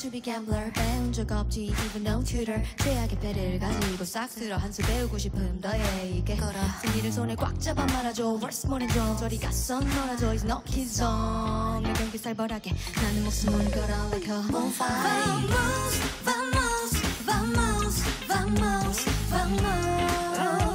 city gambler 배운 적 없지 even no tutor 최악의 패를 가지고 싹 쓸어 한 수 배우고 싶음 너에게 걸어 승리를 손에 꽉 잡아 말아줘 worst morning 좀 저리 가서 놀아줘 It's not his zone 내 경기 살벌하게 나는 목숨을 걸어 like a bonfire Vamos, vamos, vamos, vamos, vamos.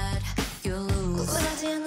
that you lose.